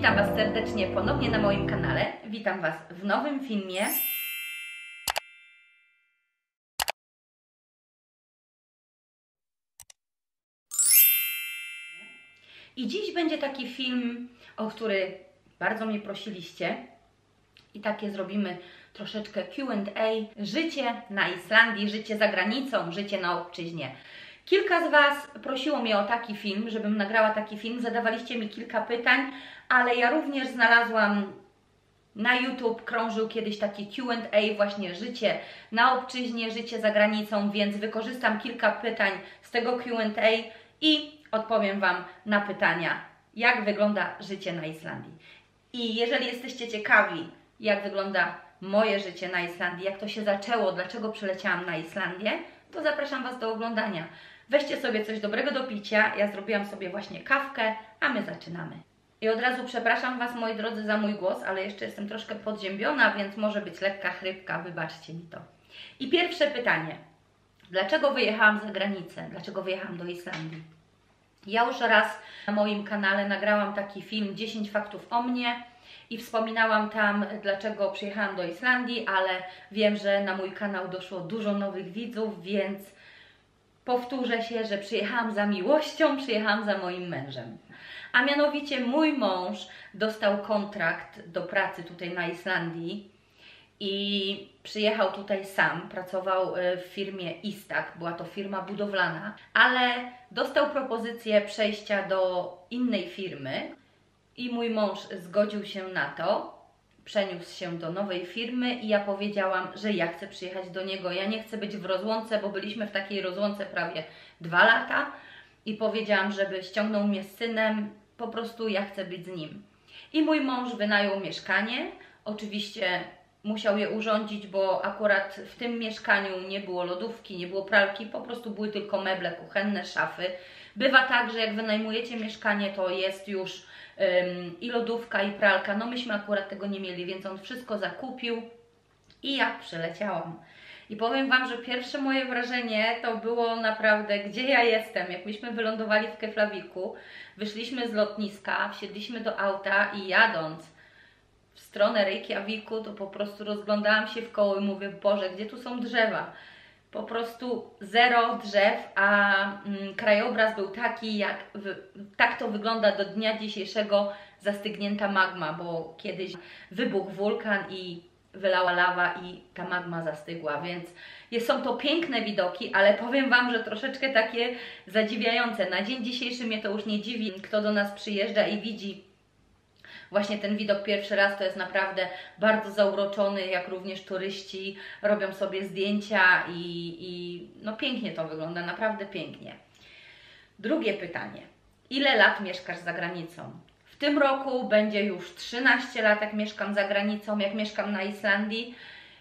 Witam Was serdecznie ponownie na moim kanale. Witam Was w nowym filmie. I dziś będzie taki film, o który bardzo mnie prosiliście. I takie zrobimy troszeczkę QA. Życie na Islandii, życie za granicą, życie na obczyźnie. Kilka z Was prosiło mnie o taki film, żebym nagrała taki film. Zadawaliście mi kilka pytań, ale ja również znalazłam na YouTube krążył kiedyś taki QA, właśnie życie na obczyźnie, życie za granicą, więc wykorzystam kilka pytań z tego QA i odpowiem Wam na pytania, jak wygląda życie na Islandii. I jeżeli jesteście ciekawi, jak wygląda moje życie na Islandii, jak to się zaczęło, dlaczego przyleciałam na Islandię, to zapraszam Was do oglądania. Weźcie sobie coś dobrego do picia, ja zrobiłam sobie właśnie kawkę, a my zaczynamy. I od razu przepraszam Was, moi drodzy, za mój głos, ale jeszcze jestem troszkę podziębiona, więc może być lekka chrypka, wybaczcie mi to. I pierwsze pytanie. Dlaczego wyjechałam za granicę? Dlaczego wyjechałam do Islandii? Ja już raz na moim kanale nagrałam taki film 10 faktów o mnie i wspominałam tam, dlaczego przyjechałam do Islandii, ale wiem, że na mój kanał doszło dużo nowych widzów, więc powtórzę się, że przyjechałam za miłością, przyjechałam za moim mężem. A mianowicie mój mąż dostał kontrakt do pracy tutaj na Islandii i przyjechał tutaj sam, pracował y, w firmie Istak, była to firma budowlana, ale dostał propozycję przejścia do innej firmy i mój mąż zgodził się na to. Przeniósł się do nowej firmy i ja powiedziałam, że ja chcę przyjechać do niego. Ja nie chcę być w rozłące, bo byliśmy w takiej rozłące prawie dwa lata i powiedziałam, żeby ściągnął mnie z synem, po prostu ja chcę być z nim. I mój mąż wynajął mieszkanie. Oczywiście musiał je urządzić, bo akurat w tym mieszkaniu nie było lodówki, nie było pralki, po prostu były tylko meble kuchenne, szafy. Bywa tak, że jak wynajmujecie mieszkanie, to jest już um, i lodówka, i pralka. No myśmy akurat tego nie mieli, więc on wszystko zakupił i ja przyleciałam. I powiem Wam, że pierwsze moje wrażenie to było naprawdę, gdzie ja jestem. Jak myśmy wylądowali w Keflawiku, wyszliśmy z lotniska, wsiedliśmy do auta i jadąc w stronę Reykjaviku, to po prostu rozglądałam się w koło i mówię, Boże, gdzie tu są drzewa? Po prostu zero drzew, a mm, krajobraz był taki, jak w, tak to wygląda do dnia dzisiejszego, zastygnięta magma, bo kiedyś wybuchł wulkan i wylała lawa i ta magma zastygła, więc są to piękne widoki, ale powiem Wam, że troszeczkę takie zadziwiające. Na dzień dzisiejszy mnie to już nie dziwi, kto do nas przyjeżdża i widzi właśnie ten widok pierwszy raz, to jest naprawdę bardzo zauroczony, jak również turyści robią sobie zdjęcia i, i no pięknie to wygląda, naprawdę pięknie. Drugie pytanie. Ile lat mieszkasz za granicą? W tym roku będzie już 13 lat, jak mieszkam za granicą, jak mieszkam na Islandii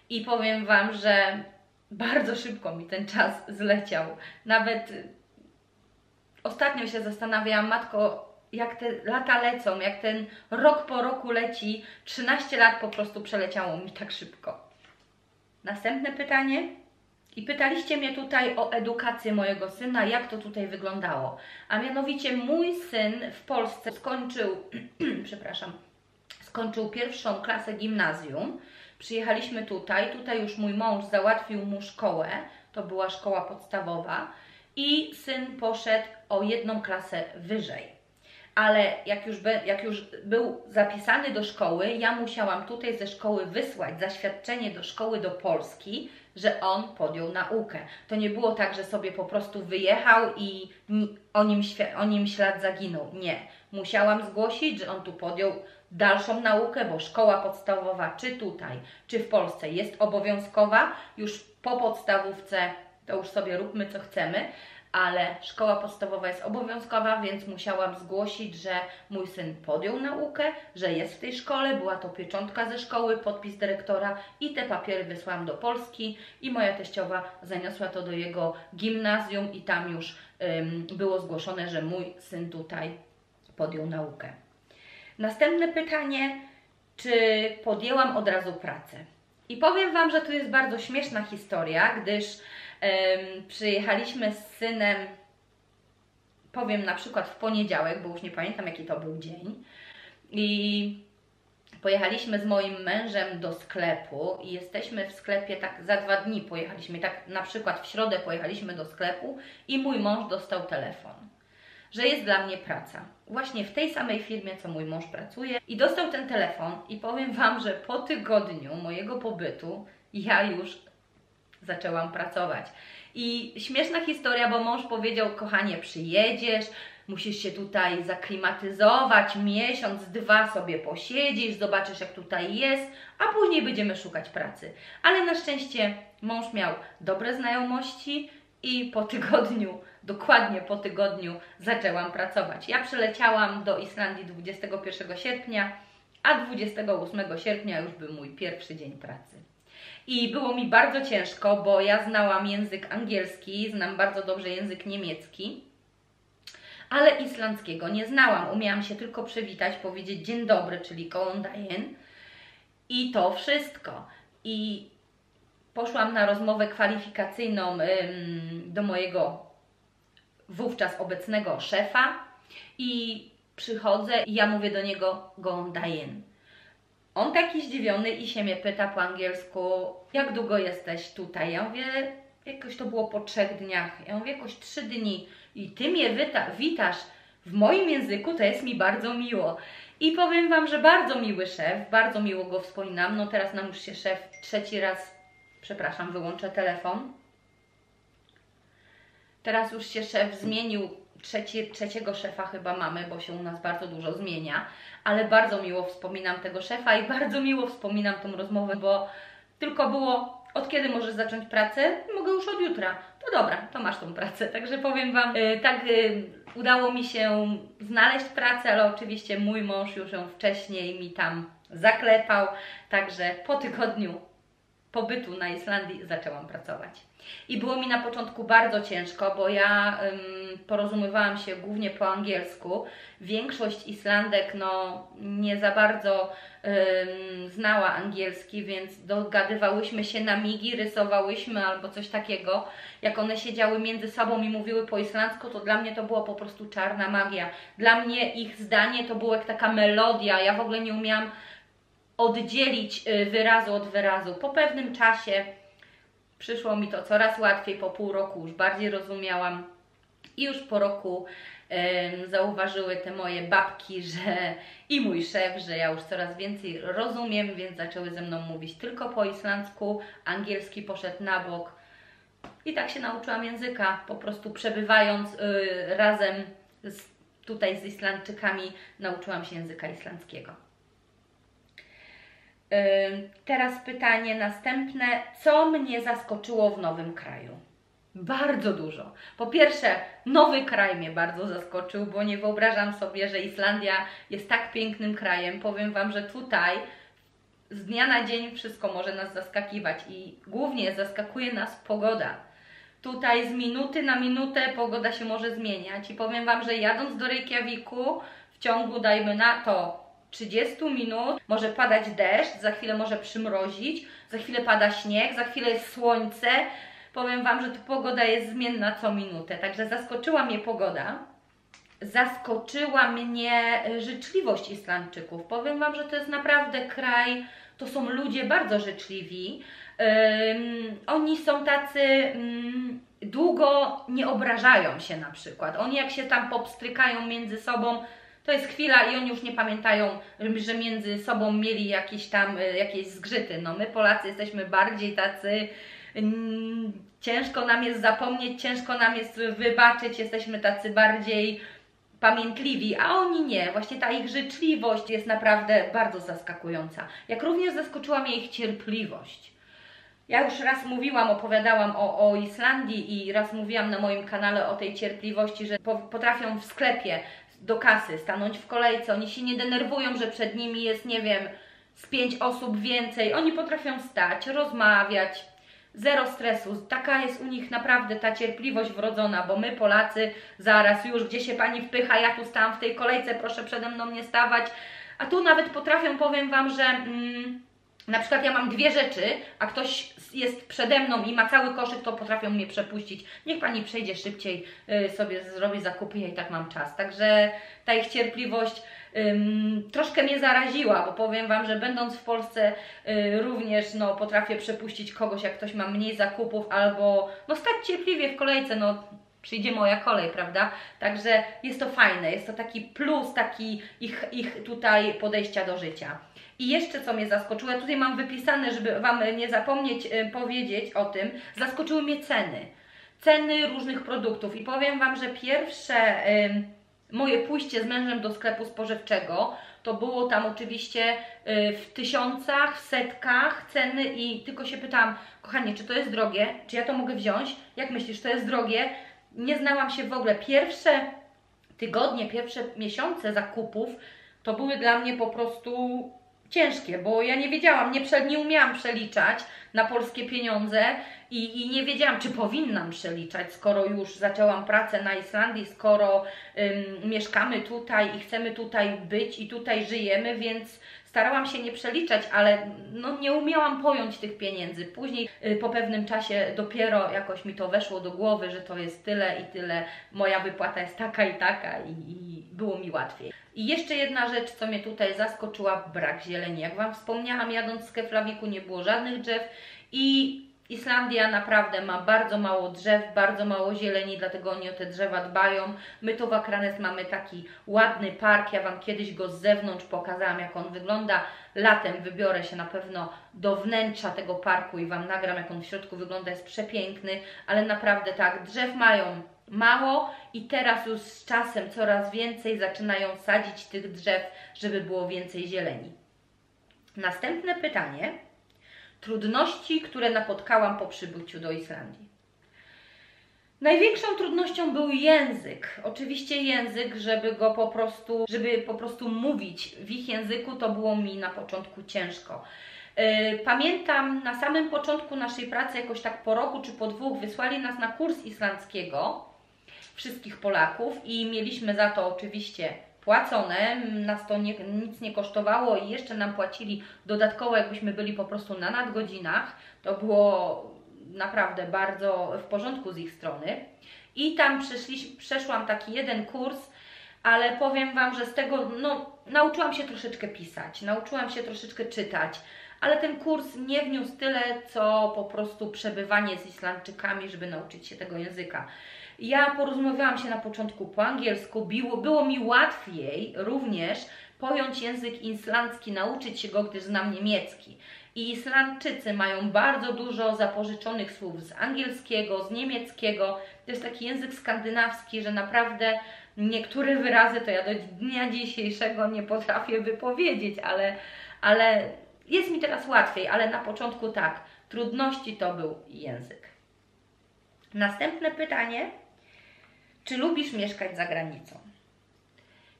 i powiem Wam, że bardzo szybko mi ten czas zleciał. Nawet ostatnio się zastanawiałam, matko, jak te lata lecą, jak ten rok po roku leci, 13 lat po prostu przeleciało mi tak szybko. Następne pytanie. I pytaliście mnie tutaj o edukację mojego syna, jak to tutaj wyglądało. A mianowicie mój syn w Polsce skończył, przepraszam, skończył pierwszą klasę gimnazjum. Przyjechaliśmy tutaj, tutaj już mój mąż załatwił mu szkołę, to była szkoła podstawowa i syn poszedł o jedną klasę wyżej ale jak już, be, jak już był zapisany do szkoły, ja musiałam tutaj ze szkoły wysłać zaświadczenie do szkoły do Polski, że on podjął naukę. To nie było tak, że sobie po prostu wyjechał i o nim, o nim ślad zaginął. Nie. Musiałam zgłosić, że on tu podjął dalszą naukę, bo szkoła podstawowa, czy tutaj, czy w Polsce jest obowiązkowa, już po podstawówce to już sobie róbmy co chcemy, ale szkoła podstawowa jest obowiązkowa, więc musiałam zgłosić, że mój syn podjął naukę, że jest w tej szkole, była to pieczątka ze szkoły, podpis dyrektora i te papiery wysłałam do Polski i moja teściowa zaniosła to do jego gimnazjum i tam już ym, było zgłoszone, że mój syn tutaj podjął naukę. Następne pytanie, czy podjęłam od razu pracę? I powiem Wam, że to jest bardzo śmieszna historia, gdyż przyjechaliśmy z synem, powiem na przykład w poniedziałek, bo już nie pamiętam jaki to był dzień. i pojechaliśmy z moim mężem do sklepu i jesteśmy w sklepie tak za dwa dni pojechaliśmy, tak na przykład w środę pojechaliśmy do sklepu i mój mąż dostał telefon, że jest dla mnie praca. Właśnie w tej samej firmie, co mój mąż pracuje i dostał ten telefon i powiem Wam, że po tygodniu mojego pobytu ja już zaczęłam pracować. I śmieszna historia, bo mąż powiedział, kochanie, przyjedziesz, musisz się tutaj zaklimatyzować, miesiąc, dwa sobie posiedzisz, zobaczysz jak tutaj jest, a później będziemy szukać pracy. Ale na szczęście mąż miał dobre znajomości i po tygodniu, dokładnie po tygodniu zaczęłam pracować. Ja przyleciałam do Islandii 21 sierpnia, a 28 sierpnia już był mój pierwszy dzień pracy. I było mi bardzo ciężko, bo ja znałam język angielski, znam bardzo dobrze język niemiecki, ale islandzkiego nie znałam. Umiałam się tylko przywitać, powiedzieć dzień dobry, czyli Kolondajen i to wszystko. I poszłam na rozmowę kwalifikacyjną do mojego wówczas obecnego szefa i przychodzę i ja mówię do niego Gondajen. On taki zdziwiony i się mnie pyta po angielsku, jak długo jesteś tutaj? Ja mówię, jakoś to było po trzech dniach. Ja mówię, jakoś trzy dni i Ty mnie wita witasz w moim języku, to jest mi bardzo miło. I powiem Wam, że bardzo miły szef, bardzo miło go wspominam. No teraz nam już się szef trzeci raz, przepraszam, wyłączę telefon. Teraz już się szef zmienił, trzeci, trzeciego szefa chyba mamy, bo się u nas bardzo dużo zmienia, ale bardzo miło wspominam tego szefa i bardzo miło wspominam tą rozmowę, bo tylko było od kiedy możesz zacząć pracę? Mogę już od jutra. To dobra, to masz tą pracę. Także powiem Wam, yy, tak yy, udało mi się znaleźć pracę, ale oczywiście mój mąż już ją wcześniej mi tam zaklepał. Także po tygodniu pobytu na Islandii zaczęłam pracować. I było mi na początku bardzo ciężko, bo ja porozumiewałam się głównie po angielsku. Większość Islandek no, nie za bardzo ym, znała angielski, więc dogadywałyśmy się na migi, rysowałyśmy albo coś takiego. Jak one siedziały między sobą i mówiły po islandzku, to dla mnie to była po prostu czarna magia. Dla mnie ich zdanie to była jak taka melodia. Ja w ogóle nie umiałam oddzielić y, wyrazu od wyrazu. Po pewnym czasie przyszło mi to coraz łatwiej, po pół roku już bardziej rozumiałam i już po roku zauważyły te moje babki, że i mój szef, że ja już coraz więcej rozumiem, więc zaczęły ze mną mówić tylko po islandzku, angielski poszedł na bok i tak się nauczyłam języka, po prostu przebywając y, razem z, tutaj z Islandczykami nauczyłam się języka islandzkiego. Teraz pytanie następne. Co mnie zaskoczyło w nowym kraju? Bardzo dużo. Po pierwsze, nowy kraj mnie bardzo zaskoczył, bo nie wyobrażam sobie, że Islandia jest tak pięknym krajem. Powiem Wam, że tutaj z dnia na dzień wszystko może nas zaskakiwać i głównie zaskakuje nas pogoda. Tutaj z minuty na minutę pogoda się może zmieniać i powiem Wam, że jadąc do Reykjaviku w ciągu, dajmy na to, 30 minut może padać deszcz, za chwilę może przymrozić, za chwilę pada śnieg, za chwilę jest słońce. Powiem Wam, że tu pogoda jest zmienna co minutę, także zaskoczyła mnie pogoda. Zaskoczyła mnie e, życzliwość Islandczyków. Powiem Wam, że to jest naprawdę kraj, to są ludzie bardzo życzliwi. Um, oni są tacy um, długo nie obrażają się na przykład. Oni jak się tam popstrykają między sobą, to jest chwila i oni już nie pamiętają, że między sobą mieli jakieś tam, y, jakieś zgrzyty. No my Polacy jesteśmy bardziej tacy, ciężko nam jest zapomnieć, ciężko nam jest wybaczyć, jesteśmy tacy bardziej pamiętliwi, a oni nie. Właśnie ta ich życzliwość jest naprawdę bardzo zaskakująca. Jak również zaskoczyła mnie ich cierpliwość. Ja już raz mówiłam, opowiadałam o, o Islandii i raz mówiłam na moim kanale o tej cierpliwości, że potrafią w sklepie do kasy, stanąć w kolejce. Oni się nie denerwują, że przed nimi jest, nie wiem, z pięć osób więcej. Oni potrafią stać, rozmawiać, zero stresu. Taka jest u nich naprawdę ta cierpliwość wrodzona, bo my Polacy zaraz już, gdzie się Pani wpycha, ja tu stałam w tej kolejce, proszę przede mną nie stawać. A tu nawet potrafią, powiem Wam, że mm, na przykład ja mam dwie rzeczy, a ktoś jest przede mną i ma cały koszyk, to potrafią mnie przepuścić. Niech Pani przejdzie szybciej, y, sobie zrobi zakupy, ja i tak mam czas. Także ta ich cierpliwość ym, troszkę mnie zaraziła, bo powiem Wam, że będąc w Polsce y, również no, potrafię przepuścić kogoś, jak ktoś ma mniej zakupów, albo no, stać cierpliwie w kolejce, no przyjdzie moja kolej, prawda? Także jest to fajne, jest to taki plus, taki ich, ich tutaj podejścia do życia. I jeszcze co mnie zaskoczyło, ja tutaj mam wypisane, żeby Wam nie zapomnieć y, powiedzieć o tym, zaskoczyły mnie ceny. Ceny różnych produktów i powiem Wam, że pierwsze moje pójście z mężem do sklepu spożywczego to było tam oczywiście y, w tysiącach, w setkach ceny i tylko się pytałam, kochanie, czy to jest drogie? Czy ja to mogę wziąć? Jak myślisz, to jest drogie? Nie znałam się w ogóle. Pierwsze tygodnie, pierwsze miesiące zakupów to były dla mnie po prostu ciężkie, bo ja nie wiedziałam, nie, prze, nie umiałam przeliczać na polskie pieniądze i, i nie wiedziałam, czy powinnam przeliczać, skoro już zaczęłam pracę na Islandii, skoro ym, mieszkamy tutaj i chcemy tutaj być i tutaj żyjemy, więc starałam się nie przeliczać, ale no, nie umiałam pojąć tych pieniędzy. Później y, po pewnym czasie dopiero jakoś mi to weszło do głowy, że to jest tyle i tyle, moja wypłata jest taka i taka i, i było mi łatwiej. I jeszcze jedna rzecz, co mnie tutaj zaskoczyła, brak zieleni. Jak Wam wspomniałam, jadąc z Keflawiku nie było żadnych drzew i Islandia naprawdę ma bardzo mało drzew, bardzo mało zieleni, dlatego oni o te drzewa dbają. My tu w Akranes mamy taki ładny park, ja Wam kiedyś go z zewnątrz pokazałam, jak on wygląda. Latem wybiorę się na pewno do wnętrza tego parku i Wam nagram, jak on w środku wygląda, jest przepiękny, ale naprawdę tak, drzew mają mało i teraz już z czasem coraz więcej zaczynają sadzić tych drzew, żeby było więcej zieleni. Następne pytanie. Trudności, które napotkałam po przybyciu do Islandii. Największą trudnością był język. Oczywiście język, żeby go po prostu, żeby po prostu mówić w ich języku, to było mi na początku ciężko. Pamiętam na samym początku naszej pracy, jakoś tak po roku czy po dwóch, wysłali nas na kurs islandzkiego wszystkich Polaków i mieliśmy za to oczywiście płacone, nas to nie, nic nie kosztowało i jeszcze nam płacili dodatkowo, jakbyśmy byli po prostu na nadgodzinach. To było naprawdę bardzo w porządku z ich strony. I tam przeszłam taki jeden kurs, ale powiem Wam, że z tego no, nauczyłam się troszeczkę pisać, nauczyłam się troszeczkę czytać, ale ten kurs nie wniósł tyle, co po prostu przebywanie z Islandczykami, żeby nauczyć się tego języka. Ja porozmawiałam się na początku po angielsku, było, było mi łatwiej również pojąć język islandzki, nauczyć się go, gdyż znam niemiecki. I Islandczycy mają bardzo dużo zapożyczonych słów z angielskiego, z niemieckiego. To jest taki język skandynawski, że naprawdę niektóre wyrazy to ja do dnia dzisiejszego nie potrafię wypowiedzieć, ale, ale jest mi teraz łatwiej, ale na początku tak, trudności to był język. Następne pytanie. Czy lubisz mieszkać za granicą?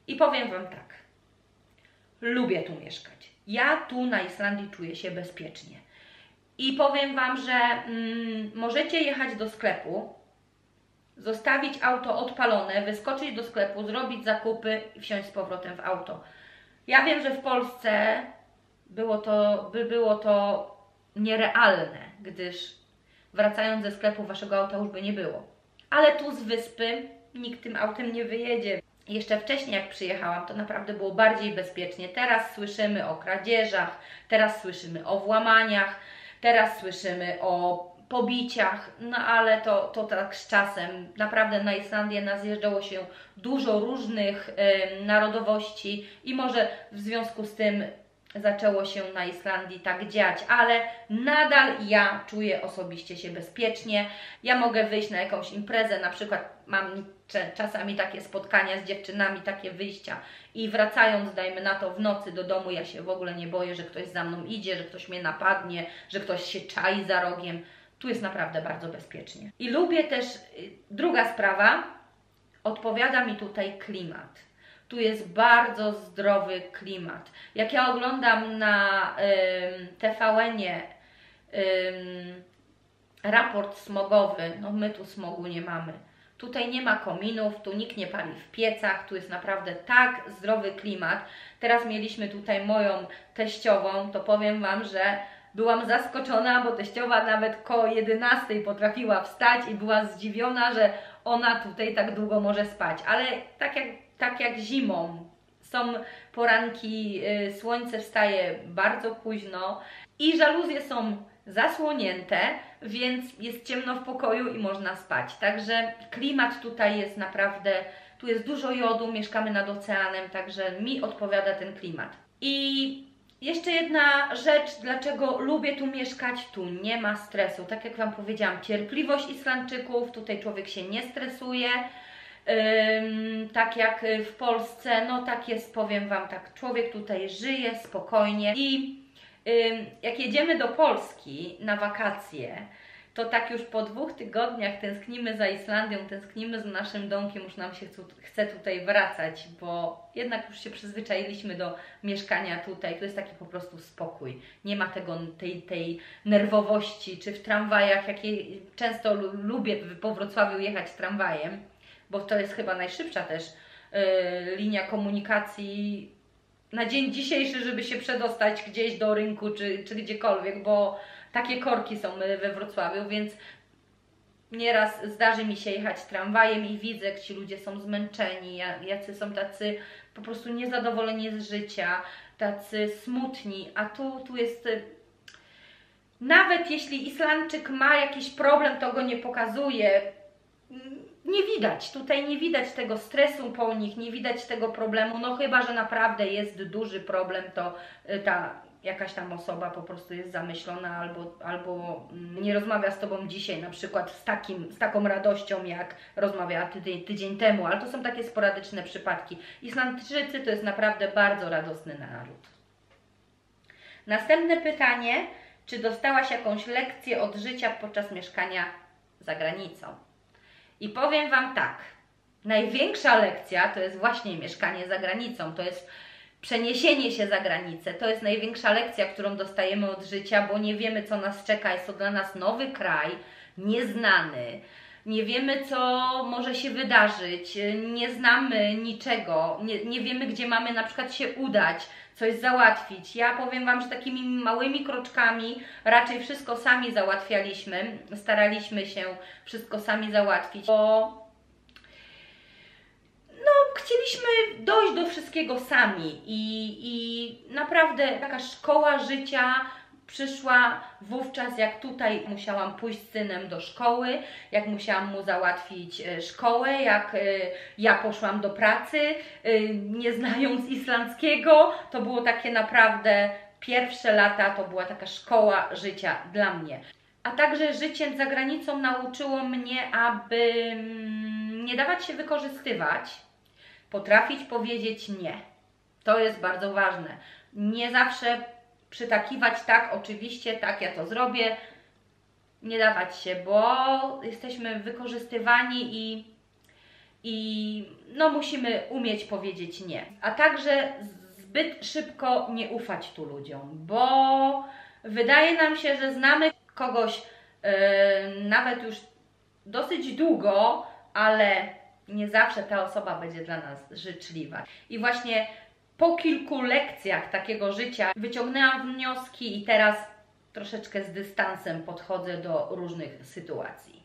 I powiem Wam tak. Lubię tu mieszkać. Ja tu na Islandii czuję się bezpiecznie. I powiem Wam, że mm, możecie jechać do sklepu, zostawić auto odpalone, wyskoczyć do sklepu, zrobić zakupy i wsiąść z powrotem w auto. Ja wiem, że w Polsce było to, by było to nierealne, gdyż wracając ze sklepu Waszego auta już by nie było. Ale tu z wyspy nikt tym autem nie wyjedzie. Jeszcze wcześniej, jak przyjechałam, to naprawdę było bardziej bezpiecznie. Teraz słyszymy o kradzieżach, teraz słyszymy o włamaniach, teraz słyszymy o pobiciach, no ale to, to tak z czasem. Naprawdę na Islandię nazjeżdżało się dużo różnych y, narodowości i może w związku z tym zaczęło się na Islandii tak dziać, ale nadal ja czuję osobiście się bezpiecznie. Ja mogę wyjść na jakąś imprezę, na przykład mam czasami takie spotkania z dziewczynami, takie wyjścia i wracając, dajmy na to, w nocy do domu, ja się w ogóle nie boję, że ktoś za mną idzie, że ktoś mnie napadnie, że ktoś się czai za rogiem. Tu jest naprawdę bardzo bezpiecznie. I lubię też, y, druga sprawa, odpowiada mi tutaj klimat tu jest bardzo zdrowy klimat. Jak ja oglądam na ym, TVN-ie raport smogowy, no my tu smogu nie mamy. Tutaj nie ma kominów, tu nikt nie pali w piecach, tu jest naprawdę tak zdrowy klimat. Teraz mieliśmy tutaj moją teściową, to powiem Wam, że byłam zaskoczona, bo teściowa nawet koło 11 potrafiła wstać i była zdziwiona, że ona tutaj tak długo może spać. Ale tak jak, tak jak zimą, są poranki, y, słońce wstaje bardzo późno i żaluzje są zasłonięte, więc jest ciemno w pokoju i można spać. Także klimat tutaj jest naprawdę, tu jest dużo jodu, mieszkamy nad oceanem, także mi odpowiada ten klimat. I jeszcze jedna rzecz, dlaczego lubię tu mieszkać, tu nie ma stresu. Tak jak Wam powiedziałam, cierpliwość Islandczyków, tutaj człowiek się nie stresuje. Ym, tak jak w Polsce, no tak jest, powiem Wam tak, człowiek tutaj żyje spokojnie i jak jedziemy do Polski na wakacje, to tak już po dwóch tygodniach tęsknimy za Islandią, tęsknimy za naszym domkiem, już nam się chce tutaj wracać, bo jednak już się przyzwyczailiśmy do mieszkania tutaj. To jest taki po prostu spokój. Nie ma tego, tej, tej nerwowości, czy w tramwajach, jakie często lubię po Wrocławiu jechać tramwajem, bo to jest chyba najszybsza też yy, linia komunikacji na dzień dzisiejszy, żeby się przedostać gdzieś do rynku czy, czy gdziekolwiek, bo takie korki są we Wrocławiu, więc nieraz zdarzy mi się jechać tramwajem i widzę, jak ci ludzie są zmęczeni, jacy są tacy po prostu niezadowoleni z życia, tacy smutni, a tu, tu jest... Nawet jeśli Islandczyk ma jakiś problem, to go nie pokazuje. Nie widać, tutaj nie widać tego stresu po nich, nie widać tego problemu, no chyba, że naprawdę jest duży problem, to y, ta jakaś tam osoba po prostu jest zamyślona albo, albo mm, nie rozmawia z Tobą dzisiaj na przykład z, takim, z taką radością, jak rozmawiała tydzień, tydzień temu, ale to są takie sporadyczne przypadki. Islandczycy to jest naprawdę bardzo radosny naród. Następne pytanie, czy dostałaś jakąś lekcję od życia podczas mieszkania za granicą? I powiem Wam tak, największa lekcja to jest właśnie mieszkanie za granicą, to jest przeniesienie się za granicę. To jest największa lekcja, którą dostajemy od życia, bo nie wiemy, co nas czeka. Jest to dla nas nowy kraj, nieznany. Nie wiemy, co może się wydarzyć, nie znamy niczego, nie, nie wiemy, gdzie mamy na przykład się udać, coś załatwić. Ja powiem Wam, że takimi małymi kroczkami raczej wszystko sami załatwialiśmy, staraliśmy się wszystko sami załatwić, bo chcieliśmy dojść do wszystkiego sami i, i naprawdę taka szkoła życia przyszła wówczas, jak tutaj musiałam pójść z synem do szkoły, jak musiałam mu załatwić e, szkołę, jak e, ja poszłam do pracy, e, nie znając islandzkiego, to było takie naprawdę pierwsze lata, to była taka szkoła życia dla mnie. A także życie za granicą nauczyło mnie, aby mm, nie dawać się wykorzystywać, potrafić powiedzieć nie. To jest bardzo ważne. Nie zawsze przytakiwać tak, oczywiście, tak, ja to zrobię. Nie dawać się, bo jesteśmy wykorzystywani i, i no, musimy umieć powiedzieć nie. A także zbyt szybko nie ufać tu ludziom, bo wydaje nam się, że znamy kogoś yy, nawet już dosyć długo, ale nie zawsze ta osoba będzie dla nas życzliwa. I właśnie po kilku lekcjach takiego życia wyciągnęłam wnioski i teraz troszeczkę z dystansem podchodzę do różnych sytuacji.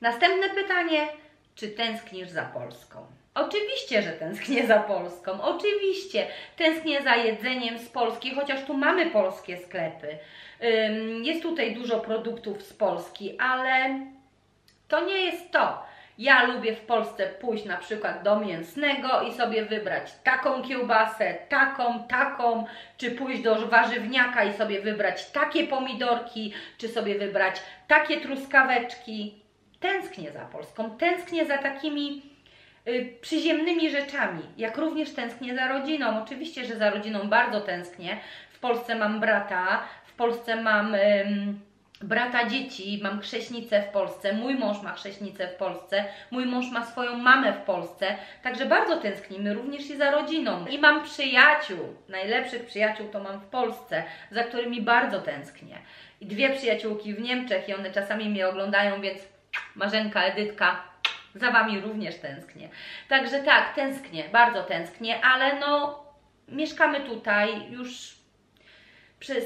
Następne pytanie, czy tęsknisz za Polską? Oczywiście, że tęsknię za Polską. Oczywiście tęsknię za jedzeniem z Polski, chociaż tu mamy polskie sklepy. Jest tutaj dużo produktów z Polski, ale to nie jest to. Ja lubię w Polsce pójść na przykład do mięsnego i sobie wybrać taką kiełbasę, taką, taką, czy pójść do warzywniaka i sobie wybrać takie pomidorki, czy sobie wybrać takie truskaweczki. Tęsknię za Polską, tęsknię za takimi y, przyziemnymi rzeczami, jak również tęsknię za rodziną. Oczywiście, że za rodziną bardzo tęsknię. W Polsce mam brata, w Polsce mam... Y, brata dzieci, mam chrześnicę w Polsce, mój mąż ma chrześnicę w Polsce, mój mąż ma swoją mamę w Polsce, także bardzo tęsknimy również i za rodziną. I mam przyjaciół, najlepszych przyjaciół to mam w Polsce, za którymi bardzo tęsknię. I dwie przyjaciółki w Niemczech i one czasami mnie oglądają, więc Marzenka, Edytka, za Wami również tęsknię. Także tak, tęsknię, bardzo tęsknię, ale no mieszkamy tutaj już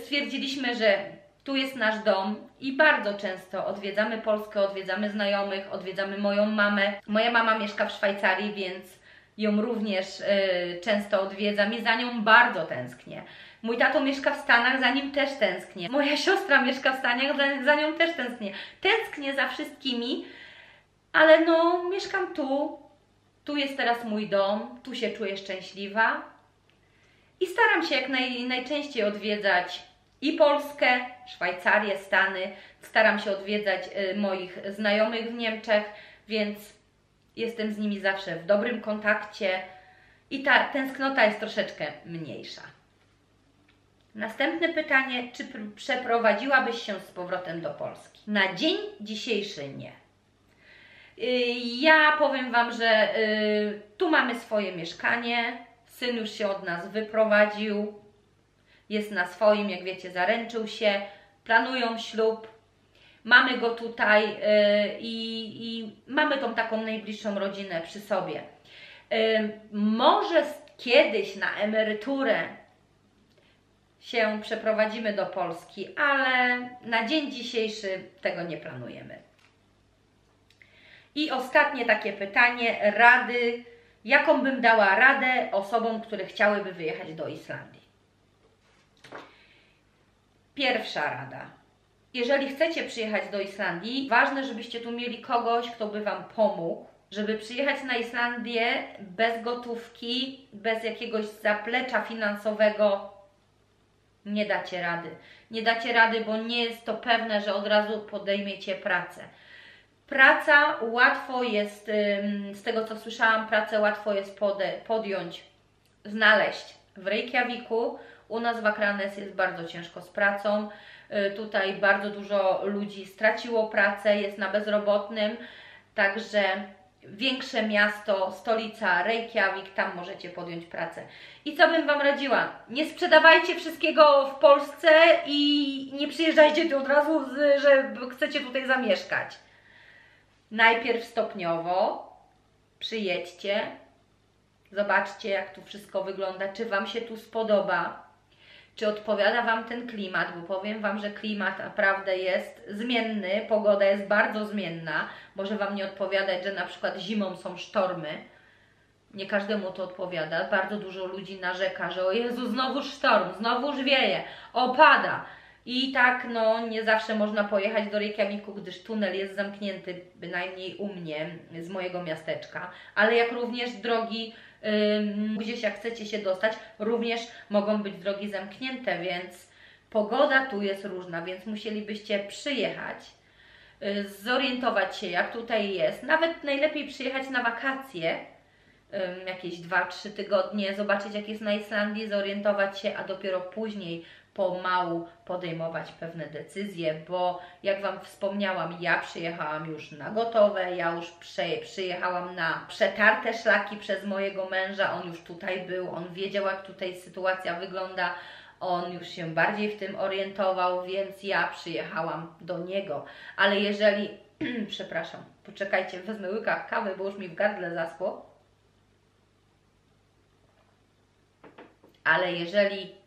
stwierdziliśmy, że tu jest nasz dom i bardzo często odwiedzamy Polskę, odwiedzamy znajomych, odwiedzamy moją mamę. Moja mama mieszka w Szwajcarii, więc ją również y, często odwiedzam i za nią bardzo tęsknię. Mój tato mieszka w Stanach, za nim też tęsknię. Moja siostra mieszka w Stanach, za, za nią też tęsknię. Tęsknię za wszystkimi, ale no, mieszkam tu. Tu jest teraz mój dom, tu się czuję szczęśliwa. I staram się jak naj, najczęściej odwiedzać i Polskę, Szwajcarię, Stany. Staram się odwiedzać y, moich znajomych w Niemczech, więc jestem z nimi zawsze w dobrym kontakcie i ta tęsknota jest troszeczkę mniejsza. Następne pytanie, czy przeprowadziłabyś się z powrotem do Polski? Na dzień dzisiejszy nie. Y, ja powiem Wam, że y, tu mamy swoje mieszkanie, syn już się od nas wyprowadził, jest na swoim, jak wiecie, zaręczył się, planują ślub, mamy go tutaj y, i, mamy tą taką najbliższą rodzinę przy sobie. Może kiedyś na emeryturę się przeprowadzimy do Polski, ale na dzień dzisiejszy tego nie planujemy. I ostatnie takie pytanie, rady, jaką bym dała radę osobom, które chciałyby wyjechać do Islandii? Pierwsza rada. Jeżeli chcecie przyjechać do Islandii, ważne, żebyście tu mieli kogoś, kto by Wam pomógł, żeby przyjechać na Islandię bez gotówki, bez jakiegoś zaplecza finansowego, nie dacie rady. Nie dacie rady, bo nie jest to pewne, że od razu podejmiecie pracę. Praca łatwo jest, z tego co słyszałam, pracę łatwo jest podjąć, znaleźć w Reykjaviku. U nas w Akranes jest bardzo ciężko z pracą. Y, tutaj bardzo dużo ludzi straciło pracę, jest na bezrobotnym, także większe miasto, stolica Reykjavik, tam możecie podjąć pracę. I co bym Wam radziła? Nie sprzedawajcie wszystkiego w Polsce i nie przyjeżdżajcie tu od razu, że chcecie tutaj zamieszkać. Najpierw stopniowo przyjedźcie, zobaczcie jak tu wszystko wygląda, czy Wam się tu spodoba, czy odpowiada Wam ten klimat, bo powiem Wam, że klimat naprawdę jest zmienny, pogoda jest bardzo zmienna, może Wam nie odpowiadać, że na przykład zimą są sztormy, nie każdemu to odpowiada, bardzo dużo ludzi narzeka, że o Jezu, znowu sztorm, znowuż wieje, opada, i tak, no, nie zawsze można pojechać do Reykjaviku, gdyż tunel jest zamknięty, bynajmniej u mnie, z mojego miasteczka, ale jak również drogi, gdzieś jak chcecie się dostać, również mogą być drogi zamknięte, więc pogoda tu jest różna, więc musielibyście przyjechać, yy, zorientować się, jak tutaj jest, nawet najlepiej przyjechać na wakacje, jakieś 2-3 tygodnie, zobaczyć jak jest na Islandii, zorientować się, a dopiero później pomału podejmować pewne decyzje, bo jak Wam wspomniałam, ja przyjechałam już na gotowe, ja już przyjechałam na przetarte szlaki przez mojego męża, on już tutaj był, on wiedział jak tutaj sytuacja wygląda, on już się bardziej w tym orientował, więc ja przyjechałam do niego. Ale jeżeli, przepraszam, poczekajcie, wezmę łyka kawy, bo już mi w gardle zaschło. Ale jeżeli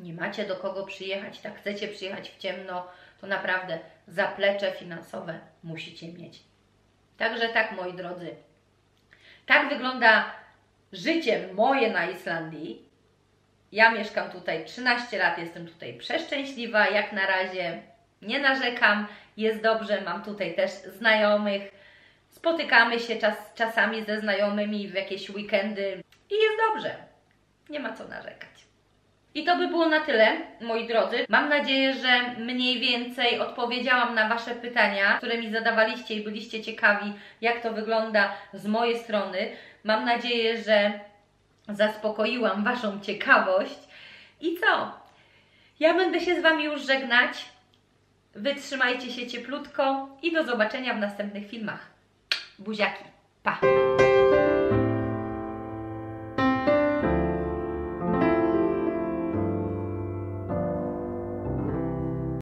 nie macie do kogo przyjechać, tak chcecie przyjechać w ciemno, to naprawdę zaplecze finansowe musicie mieć. Także tak, moi drodzy, tak wygląda życie moje na Islandii. Ja mieszkam tutaj 13 lat, jestem tutaj przeszczęśliwa, jak na razie nie narzekam, jest dobrze, mam tutaj też znajomych, spotykamy się czas, czasami ze znajomymi w jakieś weekendy i jest dobrze, nie ma co narzekać. I to by było na tyle, moi drodzy. Mam nadzieję, że mniej więcej odpowiedziałam na Wasze pytania, które mi zadawaliście i byliście ciekawi, jak to wygląda z mojej strony. Mam nadzieję, że zaspokoiłam Waszą ciekawość. I co? Ja będę się z Wami już żegnać. Wytrzymajcie się cieplutko i do zobaczenia w następnych filmach. Buziaki. Pa!